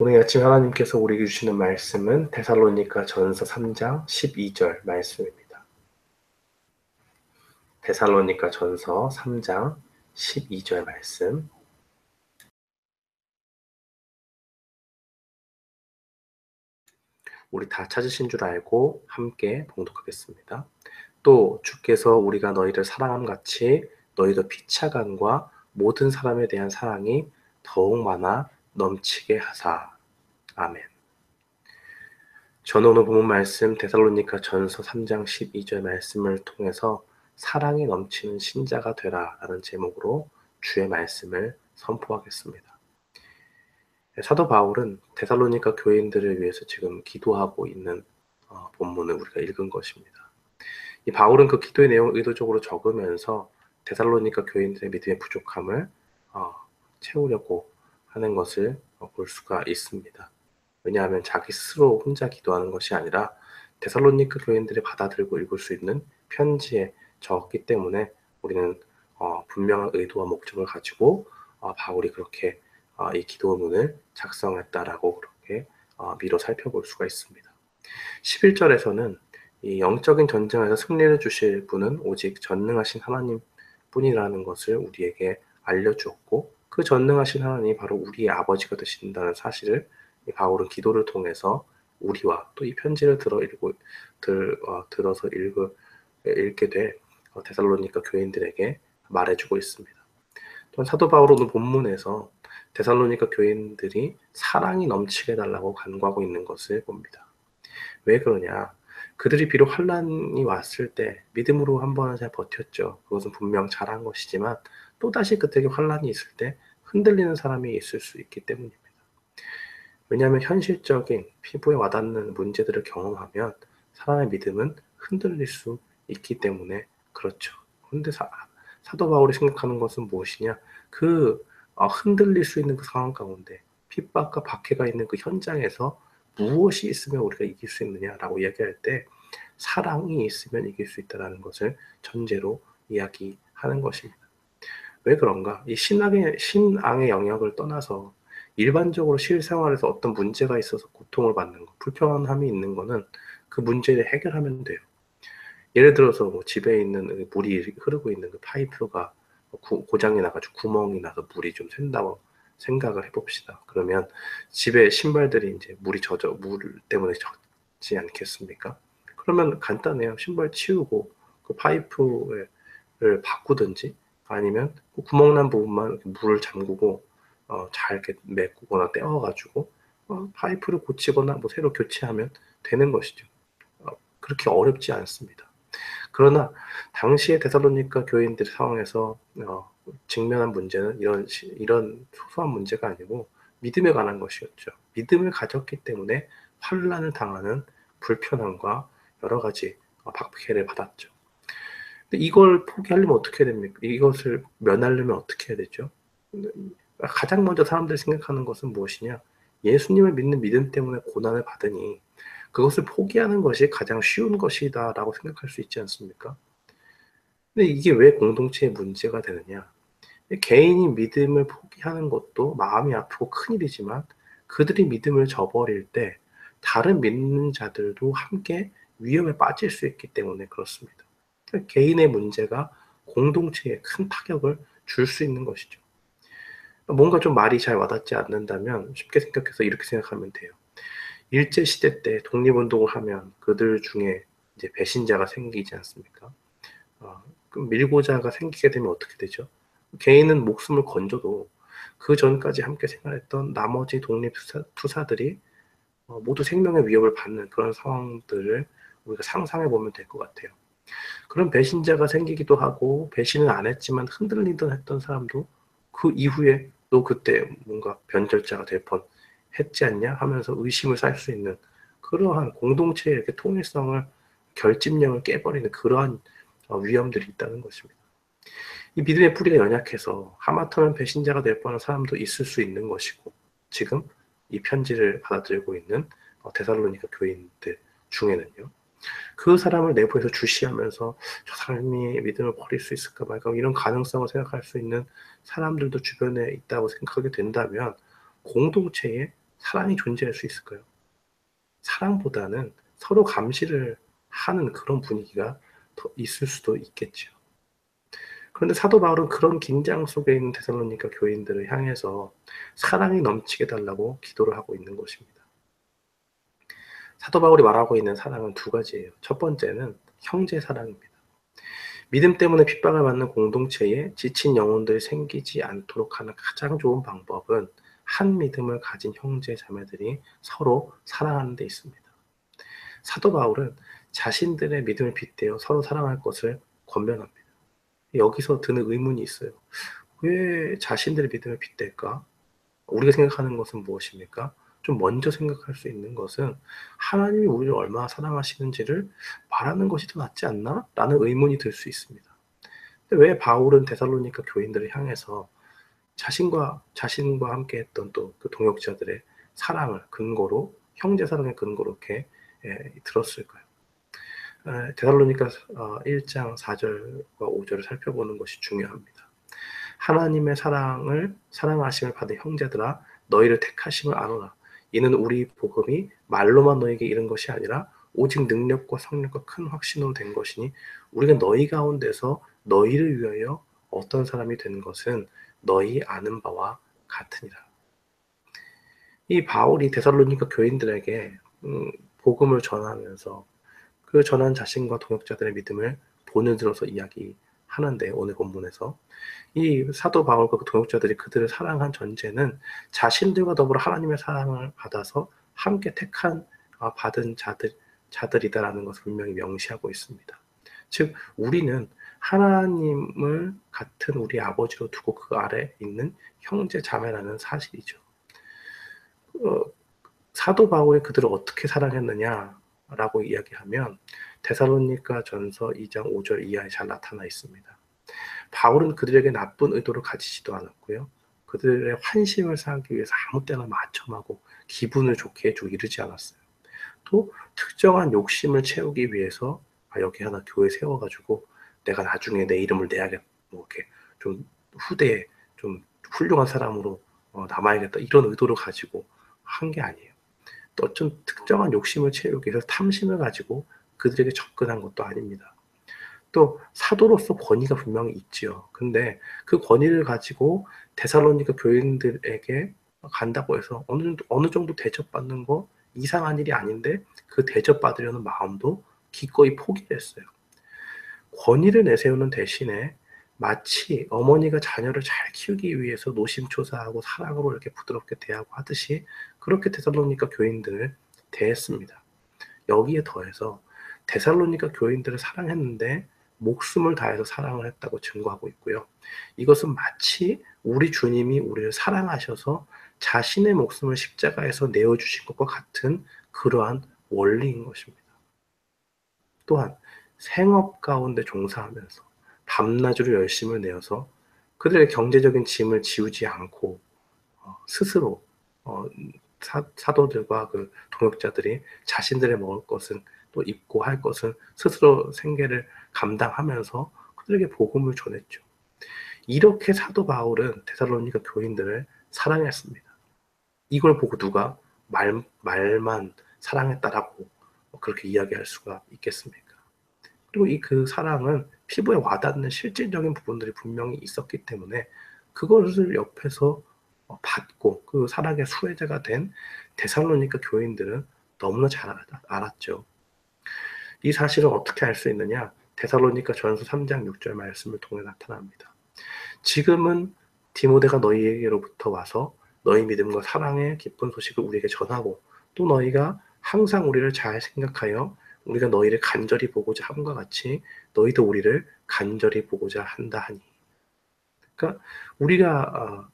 오늘 아침 하나님께서 우리에게 주시는 말씀은 데살로니가 전서 3장 12절 말씀입니다. 데살로니가 전서 3장 12절 말씀. 우리 다 찾으신 줄 알고 함께 봉독하겠습니다. 또 주께서 우리가 너희를 사랑함 같이 너희도 피차간과 모든 사람에 대한 사랑이 더욱 많아 넘치게 하사. 아멘. 저는 오늘 본문 말씀 데살로니가 전서 3장 12절 말씀을 통해서 사랑이 넘치는 신자가 되라 라는 제목으로 주의 말씀을 선포하겠습니다. 사도 바울은 데살로니가 교인들을 위해서 지금 기도하고 있는 어, 본문을 우리가 읽은 것입니다. 이 바울은 그 기도의 내용을 의도적으로 적으면서 데살로니가 교인들의 믿음의 부족함을 어, 채우려고 하는 것을 어, 볼 수가 있습니다. 왜냐하면 자기 스스로 혼자 기도하는 것이 아니라 데살로니가 교인들이 받아들고 읽을 수 있는 편지에 적었기 때문에 우리는 어, 분명한 의도와 목적을 가지고 어, 바울이 그렇게 어, 이 기도문을 작성했다라고 그렇게 어, 미뤄 살펴볼 수가 있습니다. 11절에서는 이 영적인 전쟁에서 승리를 주실 분은 오직 전능하신 하나님 뿐이라는 것을 우리에게 알려주었고 그 전능하신 하나님이 바로 우리의 아버지가 되신다는 사실을 바울은 기도를 통해서 우리와 또 이 편지를 들어 읽고 들, 어, 들어서 읽어, 읽게 될 어, 데살로니가 교인들에게 말해주고 있습니다. 또한 사도 바울은 본문에서 데살로니가 교인들이 사랑이 넘치게 달라고 간구하고 있는 것을 봅니다. 왜 그러냐? 그들이 비록 환란이 왔을 때 믿음으로 한 번은 잘 버텼죠. 그것은 분명 잘한 것이지만 또다시 그들에게 환란이 있을 때 흔들리는 사람이 있을 수 있기 때문입니다. 왜냐하면 현실적인 피부에 와닿는 문제들을 경험하면 사람의 믿음은 흔들릴 수 있기 때문에 그렇죠. 그런데 사, 도 바울이 생각하는 것은 무엇이냐? 그 어, 흔들릴 수 있는 그 상황 가운데 핍박과 박해가 있는 그 현장에서 무엇이 있으면 우리가 이길 수 있느냐라고 이야기할 때 사랑이 있으면 이길 수 있다는 것을 전제로 이야기하는 것입니다. 왜 그런가? 이 신앙의 신앙의 영역을 떠나서 일반적으로 실생활에서 어떤 문제가 있어서 고통을 받는 거, 불편함이 있는 거는 그 문제를 해결하면 돼요. 예를 들어서 뭐 집에 있는 물이 흐르고 있는 그 파이프가 구, 고장이 나가지고 구멍이 나서 물이 좀 샌다고 생각을 해봅시다. 그러면 집에 신발들이 이제 물이 젖어 물 때문에 젖지 않겠습니까? 그러면 간단해요. 신발 치우고 그 파이프를 바꾸든지 아니면 그 구멍 난 부분만 물을 잠그고 어, 잘 이렇게 메꾸거나 떼어가지고 어, 파이프를 고치거나 뭐 새로 교체하면 되는 것이죠. 어, 그렇게 어렵지 않습니다. 그러나 당시의 데살로니가 교인들 상황에서 어, 직면한 문제는 이런 이런 소소한 문제가 아니고 믿음에 관한 것이었죠. 믿음을 가졌기 때문에 환란을 당하는 불편함과 여러 가지 어, 박해를 받았죠. 근데 이걸 포기하려면 어떻게 됩니까? 이것을 면하려면 어떻게 해야 되죠? 가장 먼저 사람들이 생각하는 것은 무엇이냐? 예수님을 믿는 믿음 때문에 고난을 받으니 그것을 포기하는 것이 가장 쉬운 것이다 라고 생각할 수 있지 않습니까? 근데 이게 왜 공동체의 문제가 되느냐? 개인이 믿음을 포기하는 것도 마음이 아프고 큰일이지만 그들이 믿음을 저버릴 때 다른 믿는 자들도 함께 위험에 빠질 수 있기 때문에 그렇습니다. 개인의 문제가 공동체에 큰 타격을 줄 수 있는 것이죠. 뭔가 좀 말이 잘 와닿지 않는다면 쉽게 생각해서 이렇게 생각하면 돼요. 일제 시대 때 독립운동을 하면 그들 중에 이제 배신자가 생기지 않습니까? 어, 그럼 밀고자가 생기게 되면 어떻게 되죠? 개인은 목숨을 건져도 그 전까지 함께 생활했던 나머지 독립 투사, 들이 어, 모두 생명의 위협을 받는 그런 상황들을 우리가 상상해 보면 될 것 같아요. 그런 배신자가 생기기도 하고 배신은 안 했지만 흔들리던 했던 사람도 그 이후에 또 그때 뭔가 변절자가 될 뻔 했지 않냐 하면서 의심을 살 수 있는 그러한 공동체의 이렇게 통일성을 결집력을 깨버리는 그러한 어, 위험들이 있다는 것입니다. 이 믿음의 뿌리가 연약해서 하마터면 배신자가 될 뻔한 사람도 있을 수 있는 것이고 지금 이 편지를 받아들고 있는 어, 데살로니가 교인들 중에는요. 그 사람을 내부에서 주시하면서 저 사람이 믿음을 버릴 수 있을까 말까 이런 가능성을 생각할 수 있는 사람들도 주변에 있다고 생각하게 된다면 공동체에 사랑이 존재할 수 있을까요? 사랑보다는 서로 감시를 하는 그런 분위기가 더 있을 수도 있겠죠. 그런데 사도 바울은 그런 긴장 속에 있는 데살로니가 교인들을 향해서 사랑이 넘치게 달라고 기도를 하고 있는 것입니다. 사도 바울이 말하고 있는 사랑은 두 가지예요. 첫 번째는 형제 사랑입니다. 믿음 때문에 핍박을 받는 공동체에 지친 영혼들이 생기지 않도록 하는 가장 좋은 방법은 한 믿음을 가진 형제 자매들이 서로 사랑하는 데 있습니다. 사도 바울은 자신들의 믿음을 빗대어 서로 사랑할 것을 권면합니다. 여기서 드는 의문이 있어요. 왜 자신들의 믿음을 빗댈까? 우리가 생각하는 것은 무엇입니까? 좀 먼저 생각할 수 있는 것은 하나님이 우리를 얼마나 사랑하시는지를 말하는 것이 더 낫지 않나? 라는 의문이 들 수 있습니다. 근데 왜 바울은 데살로니카 교인들을 향해서 자신과 자신과 함께 했던 또 그 동역자들의 사랑을 근거로 형제 사랑의 근거로 이렇게 예, 들었을까요? 데살로니카 1장 어, 4절과 5절을 살펴보는 것이 중요합니다. 하나님의 사랑을 사랑하심을 받은 형제들아 너희를 택하심을 아노라. 이는 우리 복음이 말로만 너에게 이른 것이 아니라 오직 능력과 성령과 큰 확신으로 된 것이니 우리가 너희 가운데서 너희를 위하여 어떤 사람이 된 것은 너희 아는 바와 같으니라. 이 바울이 데살로니가 교인들에게 음, 복음을 전하면서 그 전한 자신과 동역자들의 믿음을 본을 들어서 이야기 하는데 오늘 본문에서 이 사도 바울과 그 동역자들이 그들을 사랑한 전제는 자신들과 더불어 하나님의 사랑을 받아서 함께 택한 아, 받은 자들 자들이다라는 것을 분명히 명시하고 있습니다. 즉 우리는 하나님을 같은 우리 아버지로 두고 그 아래 있는 형제 자매라는 사실이죠. 어, 사도 바울이 그들을 어떻게 사랑했느냐라고 이야기하면 데살로니가 전서 2장 5절 이하에 잘 나타나 있습니다. 바울은 그들에게 나쁜 의도를 가지지도 않았고요. 그들의 환심을 사기 위해서 아무 때나 마첨하고 기분을 좋게 해주고 이르지 않았어요. 또 특정한 욕심을 채우기 위해서 아, 여기 하나 교회 세워가지고 내가 나중에 내 이름을 내야겠, 뭐 이렇게 좀 후대에 좀 훌륭한 사람으로 어, 남아야겠다 이런 의도를 가지고 한 게 아니에요. 또 어떤 특정한 욕심을 채우기 위해서 탐심을 가지고 그들에게 접근한 것도 아닙니다. 또 사도로서 권위가 분명히 있지요. 근데 그 권위를 가지고 데살로니가 교인들에게 간다고 해서 어느 정도, 어느 정도 대접받는 거 이상한 일이 아닌데 그 대접받으려는 마음도 기꺼이 포기했어요. 권위를 내세우는 대신에 마치 어머니가 자녀를 잘 키우기 위해서 노심초사하고 사랑으로 이렇게 부드럽게 대하고 하듯이 그렇게 데살로니가 교인들을 대했습니다. 여기에 더해서 데살로니가 교인들을 사랑했는데 목숨을 다해서 사랑을 했다고 증거하고 있고요. 이것은 마치 우리 주님이 우리를 사랑하셔서 자신의 목숨을 십자가에서 내어주신 것과 같은 그러한 원리인 것입니다. 또한 생업 가운데 종사하면서 밤낮으로 열심을 내어서 그들의 경제적인 짐을 지우지 않고 어, 스스로 어, 사, 사도들과 그 동역자들이 자신들의 먹을 것은 또 입고 할 것은 스스로 생계를 감당하면서 그들에게 복음을 전했죠. 이렇게 사도 바울은 데살로니가 교인들을 사랑했습니다. 이걸 보고 누가 말, 말만 사랑했다라고 그렇게 이야기할 수가 있겠습니까? 그리고 이 그 사랑은 피부에 와닿는 실질적인 부분들이 분명히 있었기 때문에 그것을 옆에서 받고 그 사랑의 수혜자가 된 데살로니가 교인들은 너무나 잘 알았죠. 이 사실을 어떻게 알 수 있느냐? 데살로니가 전서 3장 6절 말씀을 통해 나타납니다. 지금은 디모데가 너희에게로부터 와서 너희 믿음과 사랑의 기쁜 소식을 우리에게 전하고 또 너희가 항상 우리를 잘 생각하여 우리가 너희를 간절히 보고자 함과 같이 너희도 우리를 간절히 보고자 한다 하니. 그러니까 우리가 어,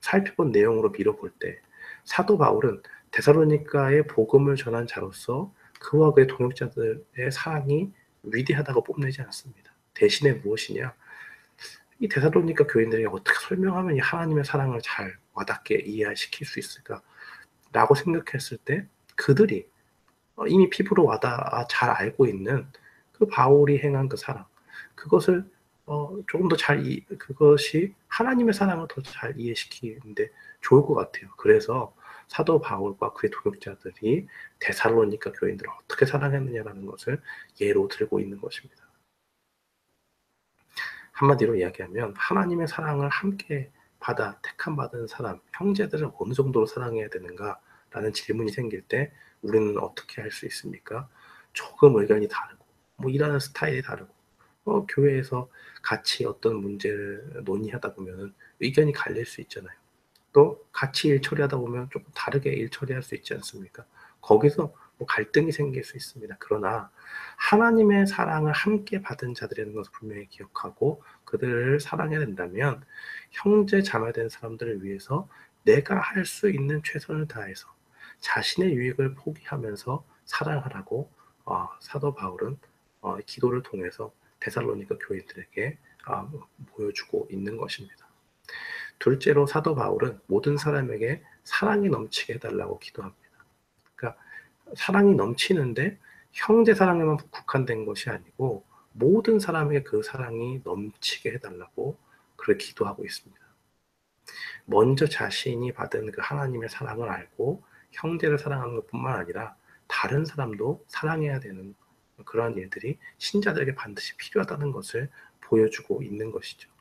살펴본 내용으로 밀어볼 때 사도 바울은 데살로니카의 복음을 전한 자로서 그와 그의 동역자들의 사랑이 위대하다고 뽐내지 않습니다. 대신에 무엇이냐? 이 데살로니가 교인들에게 어떻게 설명하면 이 하나님의 사랑을 잘 와닿게 이해시킬 수 있을까? 라고 생각했을 때 그들이 이미 피부로 와닿아 잘 알고 있는 그 바울이 행한 그 사랑, 그것을 어, 조금 더 잘, 그것이 하나님의 사랑을 더 잘 이해시키는데 좋을 것 같아요. 그래서 사도 바울과 그의 동역자들이 데살로니가 교인들을 어떻게 사랑했느냐라는 것을 예로 들고 있는 것입니다. 한마디로 이야기하면 하나님의 사랑을 함께 받아 택함 받은 사람, 형제들을 어느 정도로 사랑해야 되는가라는 질문이 생길 때 우리는 어떻게 할 수 있습니까? 조금 의견이 다르고, 뭐 일하는 스타일이 다르고, 어, 교회에서 같이 어떤 문제를 논의하다 보면 의견이 갈릴 수 있잖아요. 또 같이 일 처리하다 보면 조금 다르게 일 처리할 수 있지 않습니까? 거기서 뭐 갈등이 생길 수 있습니다. 그러나 하나님의 사랑을 함께 받은 자들이라는 것을 분명히 기억하고 그들을 사랑해야 된다면 형제 자매된 사람들을 위해서 내가 할 수 있는 최선을 다해서 자신의 유익을 포기하면서 사랑하라고 어, 사도 바울은 어, 기도를 통해서 데살로니가 교인들에게 어, 보여주고 있는 것입니다. 둘째로 사도 바울은 모든 사람에게 사랑이 넘치게 해달라고 기도합니다. 그러니까 사랑이 넘치는데 형제 사랑에만 국한된 것이 아니고 모든 사람에게 그 사랑이 넘치게 해달라고 그를 기도하고 있습니다. 먼저 자신이 받은 그 하나님의 사랑을 알고 형제를 사랑하는 것뿐만 아니라 다른 사람도 사랑해야 되는 그러한 일들이 신자들에게 반드시 필요하다는 것을 보여주고 있는 것이죠.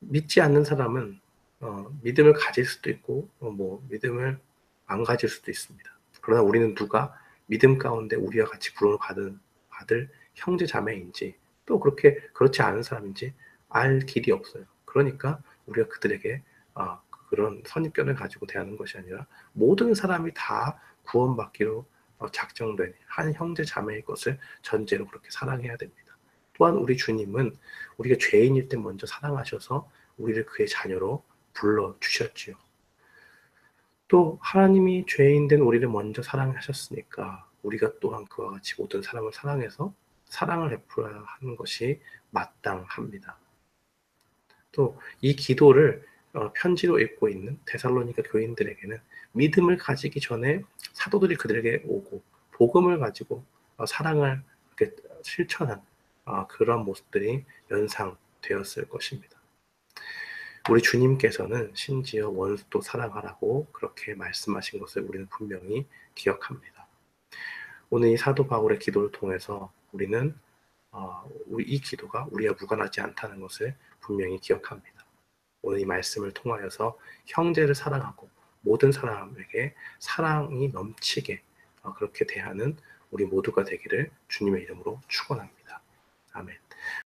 믿지 않는 사람은 어, 믿음을 가질 수도 있고 어, 뭐 믿음을 안 가질 수도 있습니다. 그러나 우리는 누가 믿음 가운데 우리와 같이 구원을 받은 받을 형제 자매인지 또 그렇게 그렇지 않은 사람인지 알 길이 없어요. 그러니까 우리가 그들에게 어, 그런 선입견을 가지고 대하는 것이 아니라 모든 사람이 다 구원받기로 어, 작정된 한 형제 자매의 것을 전제로 그렇게 사랑해야 됩니다. 또한 우리 주님은 우리가 죄인일 때 먼저 사랑하셔서 우리를 그의 자녀로 불러 주셨지요. 또 하나님이 죄인 된 우리를 먼저 사랑하셨으니까 우리가 또한 그와 같이 모든 사람을 사랑해서 사랑을 베풀어야 하는 것이 마땅합니다. 또 이 기도를 어, 편지로 읽고 있는 데살로니가 교인들에게는 믿음을 가지기 전에 사도들이 그들에게 오고 복음을 가지고 어, 사랑을 실천한 어, 그런 모습들이 연상되었을 것입니다. 우리 주님께서는 심지어 원수도 사랑하라고 그렇게 말씀하신 것을 우리는 분명히 기억합니다. 오늘 이 사도 바울의 기도를 통해서 우리는 이 기도가 우리와 무관하지 않다는 것을 분명히 기억합니다. 오늘 이 말씀을 통하여서 형제를 사랑하고 모든 사람에게 사랑이 넘치게 어, 그렇게 대하는 우리 모두가 되기를 주님의 이름으로 축원합니다. 아멘.